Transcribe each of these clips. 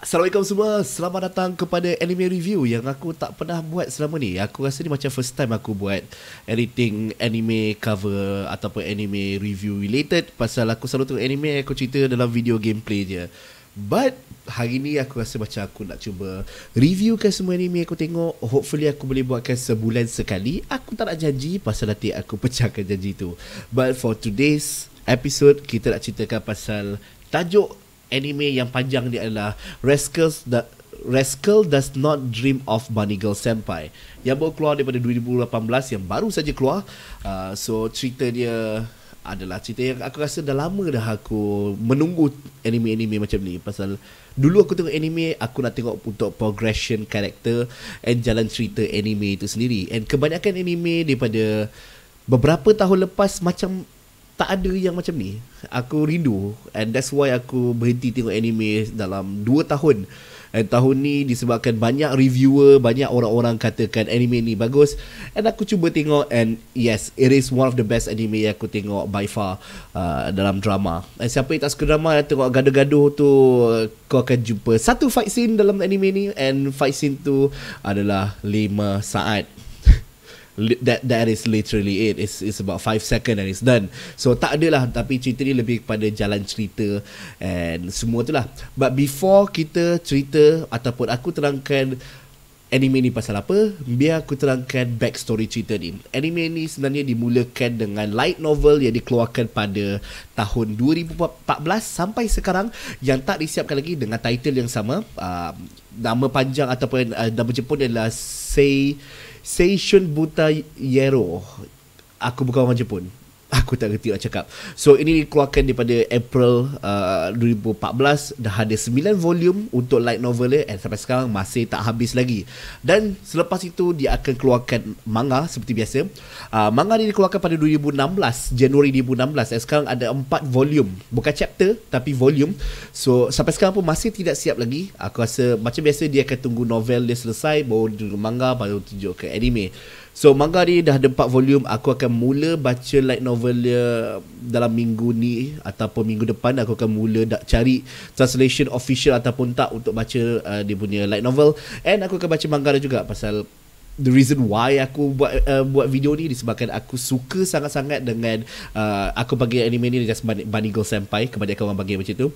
Assalamualaikum semua, selamat datang kepada anime review yang aku tak pernah buat selama ni. Aku rasa ni macam first time aku buat editing anime cover ataupun anime review related. Pasal aku selalu tengok anime, aku cerita dalam video gameplay je. But hari ni aku rasa macam aku nak cuba reviewkan semua anime aku tengok. Hopefully aku boleh buatkan sebulan sekali. Aku tak nak janji pasal nanti aku pecahkan janji tu. But for today's episode, kita nak ceritakan pasal tajuk anime yang panjang dia adalah Rascals da- Rascal Does Not Dream of Bunny Girl Senpai yang baru keluar daripada 2018 yang baru saja keluar. Uh, so cerita dia adalah cerita yang aku rasa dah lama dah aku menunggu anime-anime macam ni. Pasal dulu aku tengok anime aku nak tengok untuk progression karakter and jalan cerita anime itu sendiri. And kebanyakan anime daripada beberapa tahun lepas macam tak ada yang macam ni. Aku rindu. And that's why aku berhenti tengok anime dalam 2 tahun. And tahun ni disebabkan banyak reviewer Banyak orang-orang katakan anime ni bagus. And aku cuba tengok And yes, it is one of the best anime yang aku tengok by far uh, Dalam drama. And siapa yang tak suka drama Tengok gaduh-gaduh tu Kau akan jumpa satu fight scene dalam anime ni. And fight scene tu adalah 5 saat that that is literally it. It's it's about 5 second and it's done. So tak adalah tapi cerita ni lebih kepada jalan cerita and semua tu lah. But before kita cerita ataupun aku terangkan anime ni pasal apa biar aku terangkan backstory cerita ni. Anime ni sebenarnya dimulakan dengan light novel yang dikeluarkan pada tahun 2014 sampai sekarang yang tak disiapkan lagi dengan title yang sama. Uh, nama panjang ataupun uh, nama Jepun adalah Sei Seishun Buta Yero Aku bukan orang Jepun Aku tak kerti nak cakap. So ini dikeluarkan daripada April uh, 2014 Dah ada 9 volume untuk light novel dia And sampai sekarang masih tak habis lagi. Dan selepas itu dia akan keluarkan manga seperti biasa. Uh, Manga ni dikeluarkan pada 2016 Januari 2016 Dan sekarang ada 4 volume. Bukan chapter tapi volume. So sampai sekarang pun masih tidak siap lagi. Aku rasa macam biasa dia akan tunggu novel dia selesai Baru tunggu manga baru tunjuk ke anime So manga ni dah ada 4 volume Aku akan mula baca light novel dia Dalam minggu ni Ataupun minggu depan Aku akan mula dak cari Translation official ataupun tak Untuk baca uh, dia punya light novel And aku akan baca manga dia juga Pasal The reason why aku buat uh, buat video ni disebabkan aku suka sangat-sangat dengan uh, aku bagi anime ni just Bunny Girl Senpai kebanyakan orang bagi macam tu.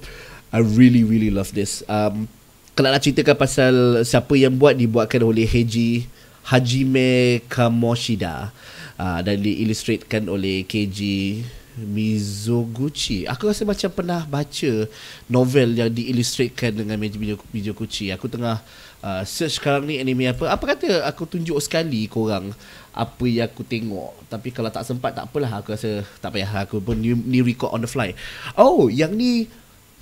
I really really love this. Um, kalau nak ceritakan pasal siapa yang buat dibuatkan oleh Heiji Hajime Kamoshida uh, dan diillustratekan oleh KG Mizoguchi. Aku rasa macam pernah baca novel yang diillustratekan dengan Mizoguchi. Aku tengah uh, search sekarang ni anime apa. Apa kata aku tunjuk sekali korang apa yang aku tengok. Tapi kalau tak sempat tak apalah. Aku rasa tak payah. Aku pun ni, ni record on the fly. Oh, yang ni...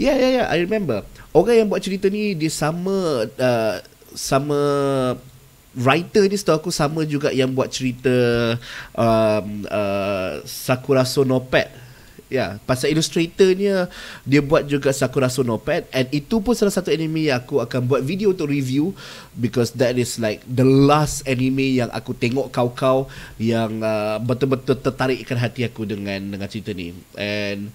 Ya, yeah, ya, yeah, ya. Yeah, I remember. Orang yang buat cerita ni dia sama... Uh, sama writer ni setahu aku sama juga yang buat cerita um, uh, Sakura Sonopet Ya, yeah, pasal illustratornya dia buat juga Sakura Sonopet and itu pun salah satu anime yang aku akan buat video untuk review because that is like the last anime yang aku tengok kau-kau yang uh, betul-betul tertarikkan hati aku dengan dengan cerita ni. And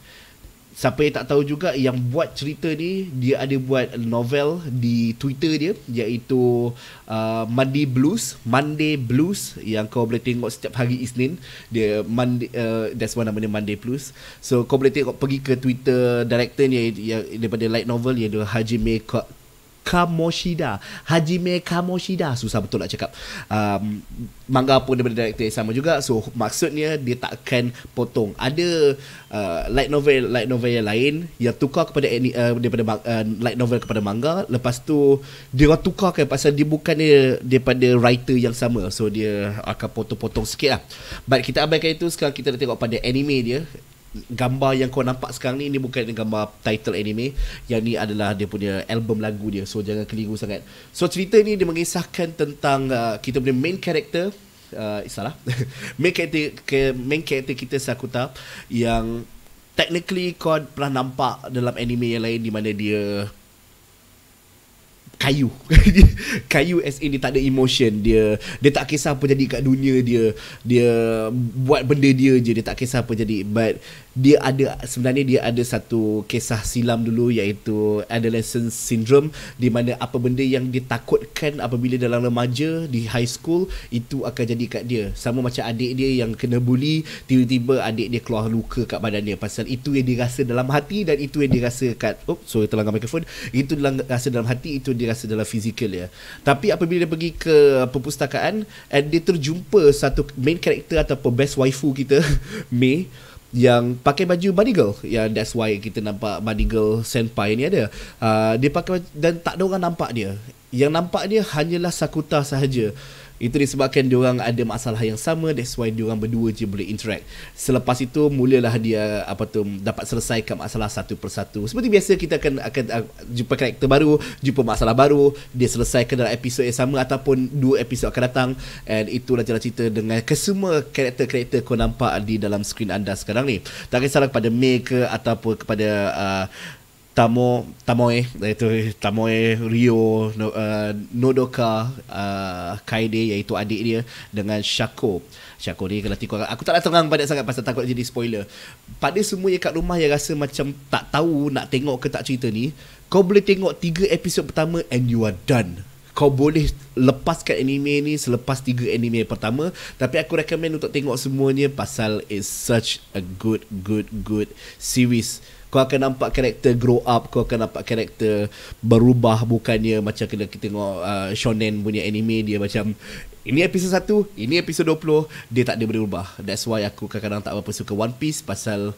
Siapa yang tak tahu juga yang buat cerita ni dia ada buat novel di Twitter dia iaitu uh, Monday Blues, Monday Blues yang kau boleh tengok setiap hari Isnin. Dia Monday uh, that's one namanya Monday Blues. So kau boleh tengok pergi ke Twitter director ni yang daripada light novel iaitu Hajime Kamoshida. Hajime Kamoshida. Susah betul nak cakap. Um, Manga pun daripada director yang sama juga. So maksudnya Dia takkan potong. Ada uh, Light novel Light novel yang lain Yang tukar kepada uh, Daripada uh, light novel kepada manga. Lepas tu Dia tukarkan Pasal dia bukan dia Daripada writer yang sama. So dia akan potong-potong sikit lah. But kita abaikan itu. Sekarang kita dah tengok pada anime dia gambar yang kau nampak sekarang ni ni bukan gambar title anime. Yang ni adalah dia punya album lagu dia. So jangan keliru sangat. So cerita ni dia mengisahkan tentang uh, kita punya main character uh, salah. Main character ke main character kita Sakuta yang technically kau pernah nampak dalam anime yang lain di mana dia kayu. Kayu as in dia tak ada emotion. Dia dia tak kisah apa jadi kat dunia dia. Dia buat benda dia je. Dia tak kisah apa jadi. But dia ada sebenarnya dia ada satu kisah silam dulu iaitu adolescence syndrome di mana apa benda yang ditakutkan apabila dalam remaja di high school itu akan jadi kat dia. Sama macam adik dia yang kena bully tiba-tiba adik dia keluar luka kat badan dia. Pasal itu yang dia rasa dalam hati dan itu yang dia rasa kat oh sorry terlanggar mikrofon. Itu dalam rasa dalam hati itu dia rasa dalam fizikal dia tapi apabila dia pergi ke perpustakaan and dia terjumpa satu main character ataupun best waifu kita Mei yang pakai baju bunny girl. Yang that's why kita nampak bunny girl senpai ni ada. Uh, dia pakai dan tak ada orang nampak dia. Yang nampak dia hanyalah Sakuta sahaja itu disebabkan dia orang ada masalah yang sama that's why dia orang berdua je boleh interact. Selepas itu mulalah dia apa tu dapat selesaikan masalah satu persatu. Seperti biasa kita akan akan uh, jumpa karakter baru jumpa masalah baru dia selesaikan dalam episod yang sama ataupun dua episod akan datang. And itulah jalan cerita dengan kesemua karakter-karakter kau nampak di dalam skrin anda sekarang ni. Tak kisahlah kepada Mei ke ataupun kepada uh, Tamo Tamoe iaitu Tamoe Rio uh, Nodoka uh, Kaide iaitu adik dia dengan Shako. Shako ni kalau tikau aku tak nak terang banyak sangat pasal takut jadi spoiler. Pada semua yang kat rumah yang rasa macam tak tahu nak tengok ke tak cerita ni kau boleh tengok 3 episod pertama and you are done. Kau boleh lepaskan anime ni selepas tiga anime pertama tapi aku recommend untuk tengok semuanya pasal it's such a good good good series kau akan nampak karakter grow up kau akan nampak karakter berubah bukannya macam kita tengok uh, shonen punya anime dia macam ini episod 1 ini episod 20 dia tak ada berubah. That's why aku kadang-kadang tak apa suka One Piece pasal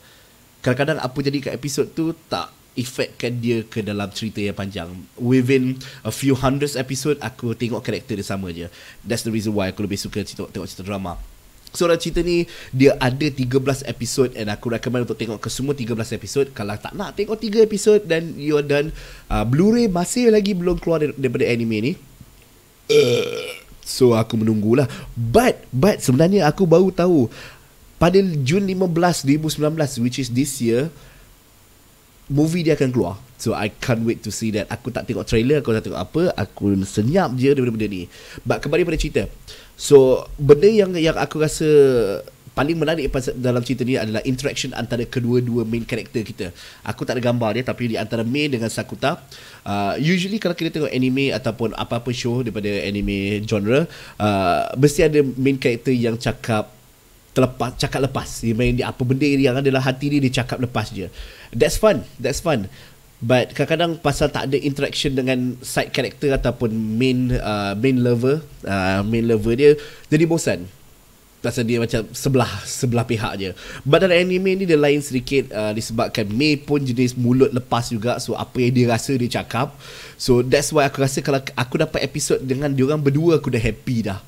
kadang-kadang apa jadi kat episod tu tak efekkan dia ke dalam cerita yang panjang. Within a few hundreds episode aku tengok karakter dia sama je. That's the reason why aku lebih suka tengok cerita drama So dalam cerita ni Dia ada 13 episod And aku recommend untuk tengok ke semua 13 episod. Kalau tak nak tengok 3 episod Dan you're done. Uh, Blu-ray masih lagi belum keluar daripada anime ni. So aku menunggulah. But But sebenarnya aku baru tahu Pada Jun 15 2019 Which is this year Movie dia akan keluar So I can't wait to see that. Aku tak tengok trailer Aku tak tengok apa. Aku senyap je daripada benda ni. But kembali pada cerita. So benda yang yang aku rasa paling menarik dalam cerita ni adalah interaction antara kedua-dua main karakter kita. Aku tak ada gambar dia tapi di antara Mei dengan Sakuta, uh, usually kalau kita tengok anime ataupun apa-apa show daripada anime genre, uh, mesti ada main karakter yang cakap terlepas cakap lepas. Dia main dia apa benda yang adalah hati dia dia cakap lepas je. That's fun that's fun But kadang-kadang pasal tak ada interaction dengan side character ataupun main uh, main lover, uh, main lover dia jadi bosan. Pasal dia macam sebelah sebelah pihak je. But dalam anime ni dia lain sedikit uh, disebabkan Mei pun jenis mulut lepas juga. So apa yang dia rasa dia cakap. So that's why aku rasa kalau aku dapat episod dengan diorang berdua aku dah happy dah.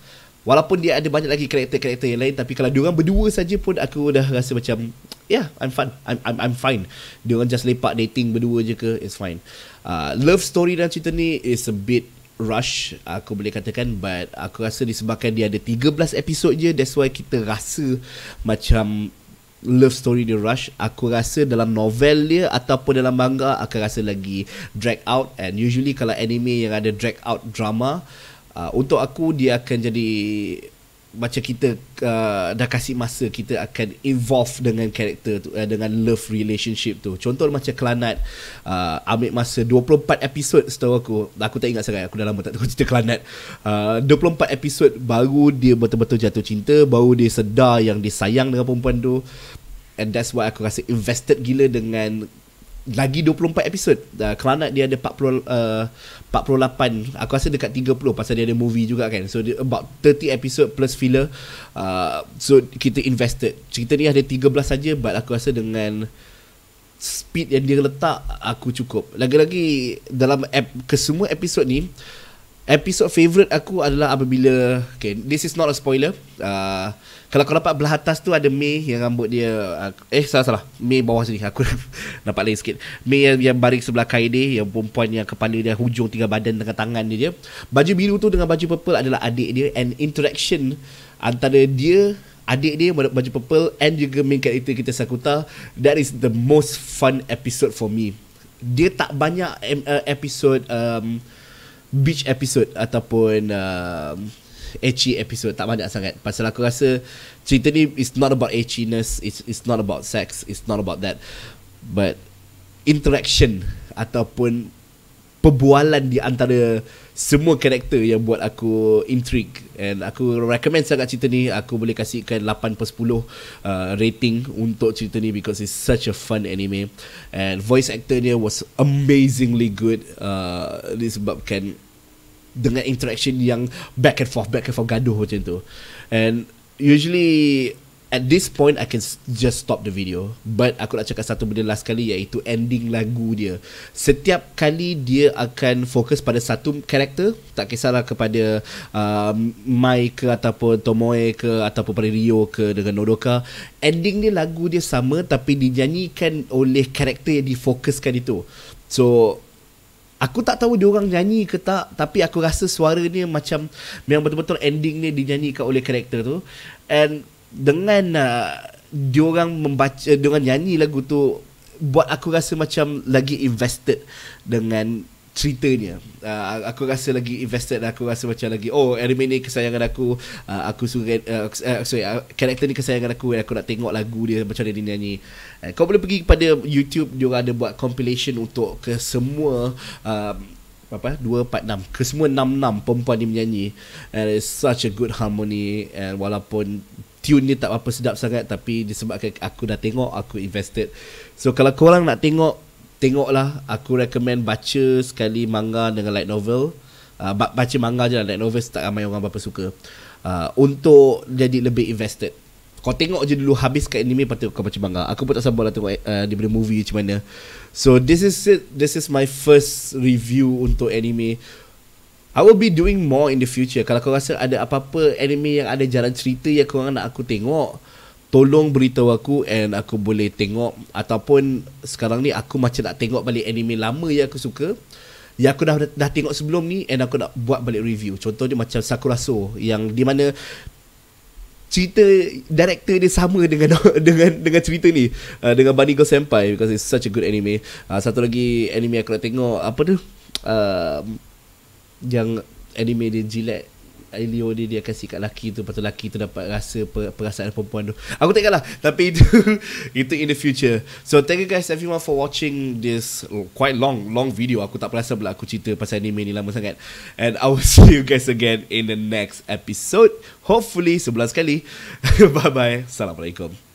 Walaupun dia ada banyak lagi karakter-karakter yang lain tapi kalau dia orang berdua saja pun aku dah rasa macam yeah, I'm fun. I'm I'm I'm fine. Dia orang just lepak dating berdua je ke, it's fine. Uh, love story dalam cerita ni is a bit rush aku boleh katakan but aku rasa disebabkan dia ada 13 episod je that's why kita rasa macam love story dia rush aku rasa dalam novel dia ataupun dalam manga akan rasa lagi drag out and usually kalau anime yang ada drag out drama uh, untuk aku dia akan jadi macam kita uh, dah kasih masa kita akan evolve dengan karakter tu uh, dengan love relationship tu. Contoh macam Kelanat uh, ambil masa 24 episod setahu aku. Aku tak ingat sangat aku dah lama tak tengok cerita Kelanat. Uh, 24 episod baru dia betul-betul jatuh cinta baru dia sedar yang dia sayang dengan perempuan tu. And that's why aku rasa invested gila dengan lagi 24 episod. Uh, Kelanat dia ada 40 uh, 48. Aku rasa dekat 30 pasal dia ada movie juga kan. So about 30 episod plus filler. Uh, so kita invested. Cerita ni ada 13 saja but aku rasa dengan speed yang dia letak aku cukup. Lagi-lagi dalam ep, kesemua episod ni episod favorite aku adalah apabila okay, this is not a spoiler. Uh, kalau kau dapat belah atas tu ada Mei yang rambut dia uh, eh salah salah. Mei bawah sini. Aku nampak lain sikit. Mei yang, yang baring sebelah kain yang perempuan yang kepala dia hujung tinggal badan dengan tangan dia je baju biru tu dengan baju purple adalah adik dia and interaction antara dia adik dia baju purple and juga main character kita Sakuta. That is the most fun episode for me. Dia tak banyak uh, episode um, beach episode ataupun uh, ecchi episode tak banyak sangat. Pasal aku rasa cerita ni is not about echiness it's it's not about sex it's not about that. But interaction ataupun perbualan di antara semua karakter yang buat aku intrigue. And aku recommend sangat cerita ni. Aku boleh kasihkan 8 per 10 uh, rating untuk cerita ni because it's such a fun anime. And voice actor dia was amazingly good. Uh, disebabkan dengan interaction yang back and forth back and forth gaduh macam tu. And usually at this point I can just stop the video. But aku nak cakap satu benda last kali iaitu ending lagu dia. Setiap kali dia akan fokus pada satu karakter tak kisahlah kepada um, Mai ke ataupun Tomoe ke ataupun pada Rio ke dengan Nodoka ending dia lagu dia sama tapi dinyanyikan oleh karakter yang difokuskan itu. So Aku tak tahu dia orang nyanyi ke tak Tapi aku rasa suara ni macam Memang betul-betul ending ni dinyanyikan oleh karakter tu. And dengan uh, diorang membaca diorang nyanyi lagu tu buat aku rasa macam lagi invested dengan ceritanya. Uh, aku rasa lagi invested aku rasa macam lagi oh anime ni kesayangan aku uh, aku suka uh, uh, sorry uh, karakter ni kesayangan aku aku nak tengok lagu dia macam dia nyanyi. Uh, kau boleh pergi kepada YouTube dia ada buat compilation untuk ke semua uh, apa 2 4 6 ke semua 6 6 perempuan ni menyanyi. And it's such a good harmony and walaupun tune ni tak apa sedap sangat tapi disebabkan aku dah tengok aku invested. So kalau korang nak tengok tengoklah. Aku recommend baca sekali manga dengan light novel. Uh, baca manga je lah. Light novel tak ramai orang berapa suka. Uh, untuk jadi lebih invested. Kau tengok je dulu habis kat anime lepas tu kau baca manga. Aku pun tak sabar lah tengok uh, daripada movie macam mana. So this is it. This is my first review untuk anime I will be doing more in the future. Kalau kau rasa ada apa-apa anime yang ada jalan cerita yang kau nak aku tengok, tolong beritahu aku and aku boleh tengok ataupun sekarang ni aku macam nak tengok balik anime lama yang aku suka yang aku dah dah tengok sebelum ni and aku nak buat balik review. Contohnya macam Sakura So yang di mana cerita director dia sama dengan dengan dengan cerita ni uh, dengan Bunny Girl Senpai because it's such a good anime. Uh, satu lagi anime aku nak tengok apa tu? Uh, yang anime dia jilat Elio dia dia kasih kat laki tu Lepas laki tu dapat rasa per, perasaan perempuan tu. Aku tengok lah Tapi itu Itu in the future. So thank you guys everyone for watching This quite long Long video. Aku tak perasan pula aku cerita Pasal anime ni lama sangat. And I will see you guys again In the next episode. Hopefully sebelah sekali. Bye bye Assalamualaikum